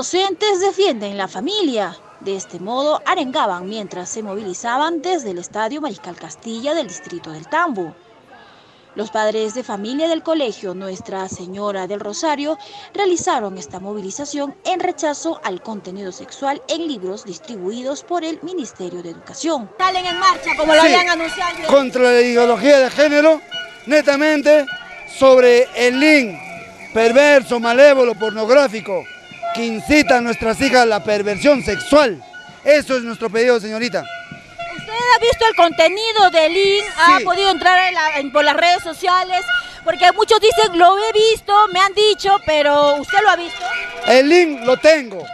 Docentes defienden la familia. De este modo arengaban mientras se movilizaban desde el Estadio Mariscal Castilla del distrito del Tambo. Los padres de familia del colegio Nuestra Señora del Rosario realizaron esta movilización en rechazo al contenido sexual en libros distribuidos por el Ministerio de Educación. Salen en marcha, como lo habían anunciado. Contra la ideología de género, netamente sobre el link perverso, malévolo, pornográfico, que incita a nuestras hijas a la perversión sexual. Eso es nuestro pedido, señorita. ¿Usted ha visto el contenido del link? ¿Ha podido entrar por las redes sociales? Porque muchos dicen, lo he visto, me han dicho, pero ¿usted lo ha visto? El link lo tengo.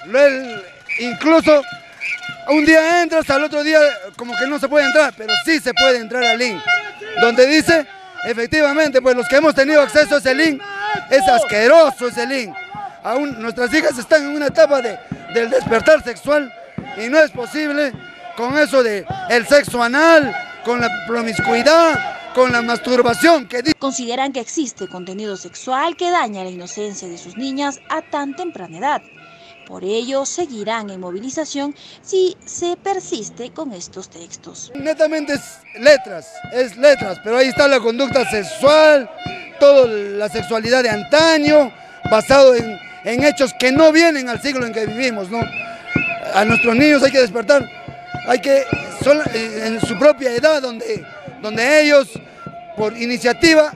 incluso un día entras, al otro día como que no se puede entrar, pero sí se puede entrar al link. Donde dice, efectivamente, pues los que hemos tenido acceso a ese link, es asqueroso ese link aún nuestras hijas están en una etapa de, del despertar sexual y no es posible con eso de el sexo anal, con la promiscuidad, con la masturbación. Que Consideran que existe contenido sexual que daña la inocencia de sus niñas a tan temprana edad. Por ello, seguirán en movilización si se persiste con estos textos. Netamente es letras, es letras, pero ahí está la conducta sexual, toda la sexualidad de antaño, basado en en hechos que no vienen al siglo en que vivimos, ¿no? A nuestros niños hay que despertar, hay que, son en su propia edad, donde, donde ellos, por iniciativa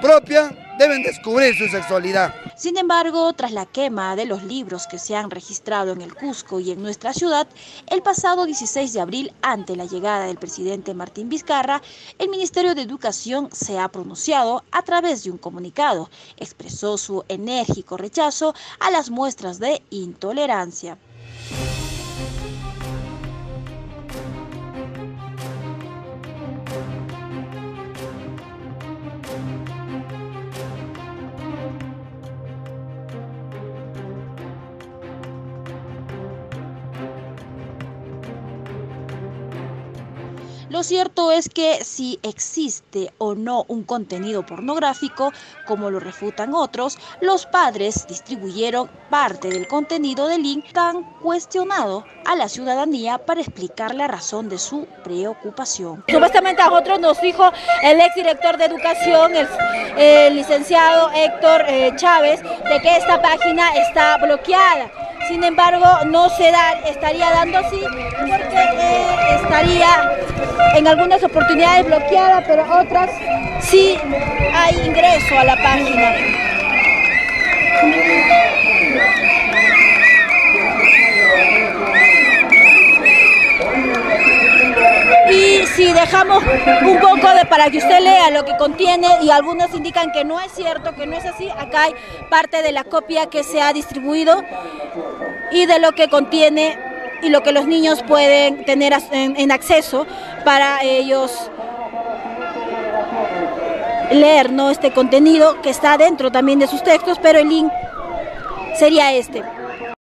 propia, deben descubrir su sexualidad. Sin embargo, tras la quema de los libros que se han registrado en el Cusco y en nuestra ciudad, el pasado 16 de abril, ante la llegada del presidente Martín Vizcarra, el Ministerio de Educación se ha pronunciado a través de un comunicado. Expresó su enérgico rechazo a las muestras de intolerancia. Lo cierto es que si existe o no un contenido pornográfico, como lo refutan otros, los padres distribuyeron parte del contenido del link tan cuestionado a la ciudadanía para explicar la razón de su preocupación. Supuestamente a otros nos dijo el exdirector de educación, el, licenciado Héctor eh, Chávez, de que esta página está bloqueada. Sin embargo, no se da, estaría dando así porque eh, estaría en algunas oportunidades bloqueada, pero otras sí hay ingreso a la página. Y si dejamos un poco de para que usted lea lo que contiene y algunos indican que no es cierto, que no es así, acá hay parte de la copia que se ha distribuido y de lo que contiene y lo que los niños pueden tener en, acceso para ellos leer ¿no? este contenido que está dentro también de sus textos, pero el link sería este.